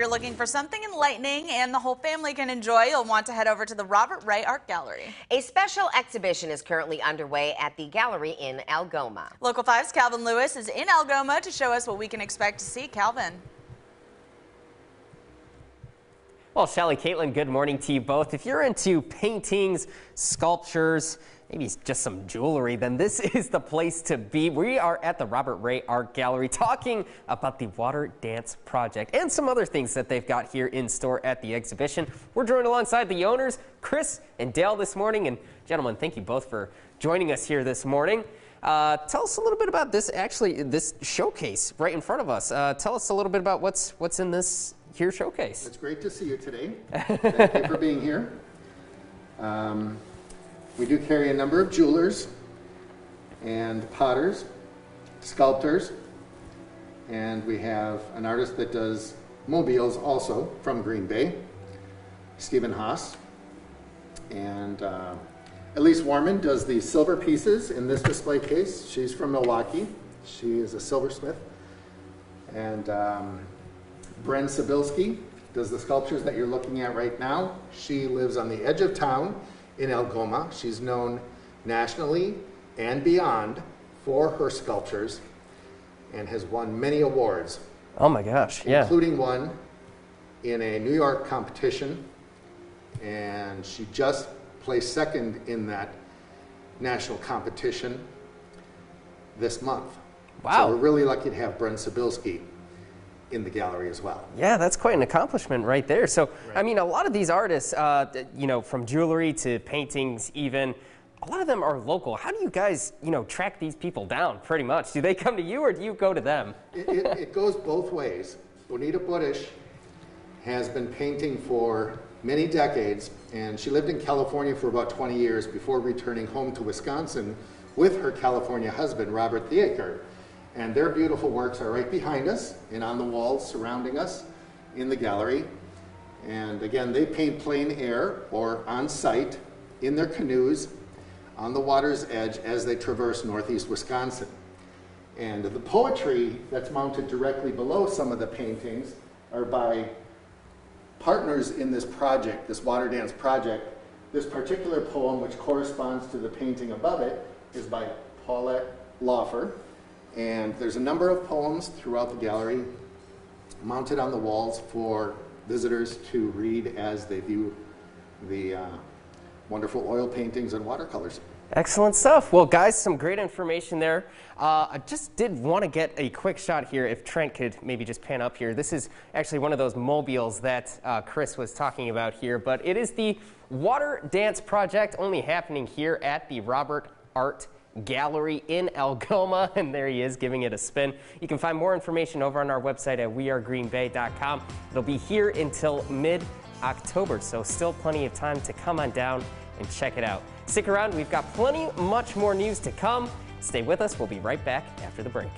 you're looking for something enlightening and the whole family can enjoy, you'll want to head over to the Robert Ray Art Gallery. A special exhibition is currently underway at the gallery in Algoma. Local 5's Calvin Lewis is in Algoma to show us what we can expect to see. Calvin. Well, Shelly, Caitlin, good morning to you both. If you're into paintings, sculptures, maybe just some jewelry, then this is the place to be. We are at the Robert Ray Art Gallery talking about the Water Dance Project and some other things that they've got here in store at the exhibition. We're joined alongside the owners, Chris and Dale, this morning. And gentlemen, thank you both for joining us here this morning. Uh, tell us a little bit about this, actually, this showcase right in front of us. Uh, tell us a little bit about what's what's in this here showcase. It's great to see you today. Thank you for being here. Um, we do carry a number of jewelers and potters, sculptors, and we have an artist that does mobiles also from Green Bay, Stephen Haas. And uh, Elise Warman does the silver pieces in this display case. She's from Milwaukee. She is a silversmith. And um, Bren Sabilski does the sculptures that you're looking at right now. She lives on the edge of town in Algoma. She's known nationally and beyond for her sculptures and has won many awards. Oh my gosh, yeah. Including one in a New York competition. And she just placed second in that national competition this month. Wow. So we're really lucky to have Bren Sabilski in the gallery as well. Yeah, that's quite an accomplishment right there. So, right. I mean, a lot of these artists, uh, you know, from jewelry to paintings, even, a lot of them are local. How do you guys, you know, track these people down pretty much? Do they come to you or do you go to them? it, it, it goes both ways. Bonita Budish has been painting for many decades, and she lived in California for about 20 years before returning home to Wisconsin with her California husband, Robert Theaker. And their beautiful works are right behind us and on the walls surrounding us in the gallery. And again, they paint plein air or on site in their canoes on the water's edge as they traverse northeast Wisconsin. And the poetry that's mounted directly below some of the paintings are by partners in this project, this water dance project. This particular poem, which corresponds to the painting above it, is by Paulette Laufer. And there's a number of poems throughout the gallery mounted on the walls for visitors to read as they view the uh, wonderful oil paintings and watercolors. Excellent stuff. Well, guys, some great information there. Uh, I just did want to get a quick shot here if Trent could maybe just pan up here. This is actually one of those mobiles that uh, Chris was talking about here, but it is the Water Dance Project only happening here at the Robert Art Gallery in Algoma, and there he is giving it a spin. You can find more information over on our website at wearegreenbay.com. It'll be here until mid-October, so still plenty of time to come on down and check it out. Stick around, we've got plenty much more news to come. Stay with us, we'll be right back after the break.